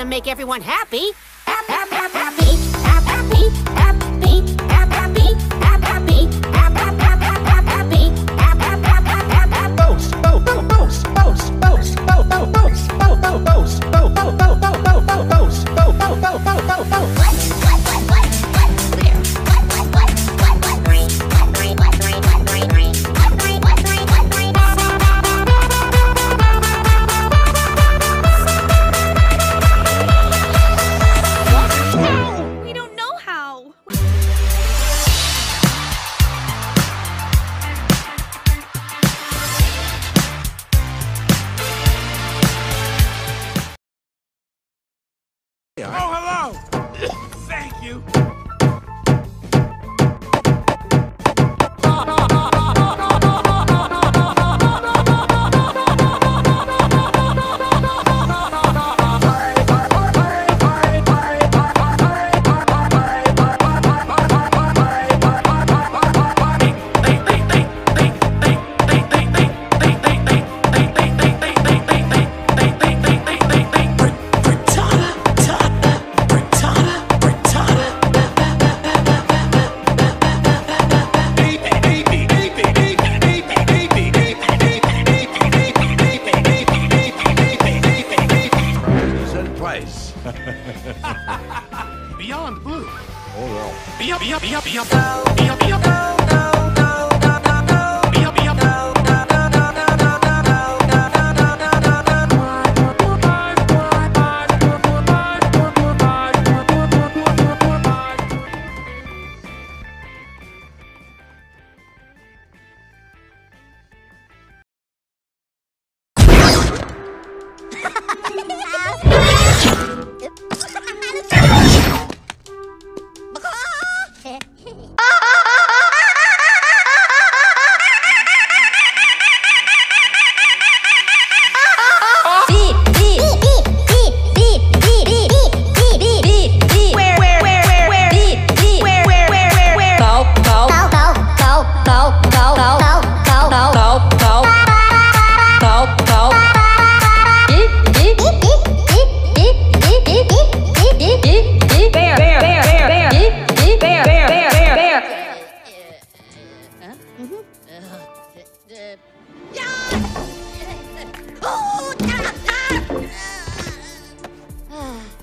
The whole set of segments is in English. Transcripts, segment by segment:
Gonna make everyone happy. Happy, happy, happy, happy, you. Place. Beyond blue. Oh, well. Beyond, beyond, beyond, beyond, beyond, beyond.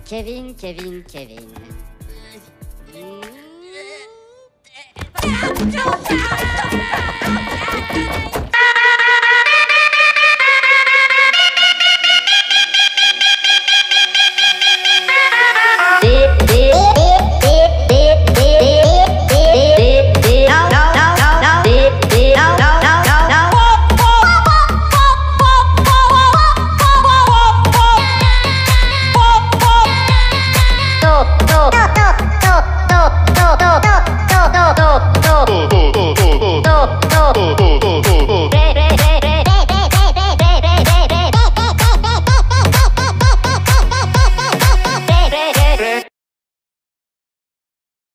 Kevin, Kevin, Kevin.